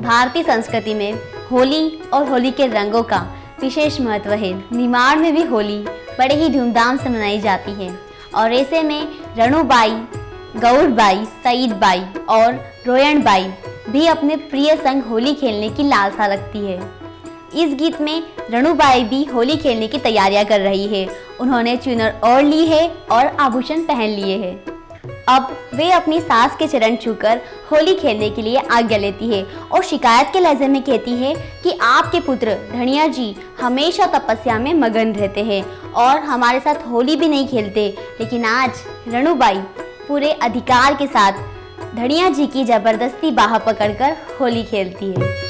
भारतीय संस्कृति में होली और होली के रंगों का विशेष महत्व है। निमाड़ में भी होली बड़े ही धूमधाम से मनाई जाती है। और ऐसे में रणुबाई गौरबाई सईदबाई और रोयणबाई भी अपने प्रिय संग होली खेलने की लालसा रखती है। इस गीत में रणुबाई भी होली खेलने की तैयारियाँ कर रही है। उन्होंने चुनर ओढ़ ली है और आभूषण पहन लिए हैं। अब वे अपनी सास के चरण छूकर होली खेलने के लिए आज्ञा लेती है और शिकायत के लहजे में कहती है कि आपके पुत्र धनिया जी हमेशा तपस्या में मगन रहते हैं और हमारे साथ होली भी नहीं खेलते। लेकिन आज रणुबाई पूरे अधिकार के साथ धनिया जी की ज़बरदस्ती बाह पकड़कर होली खेलती है।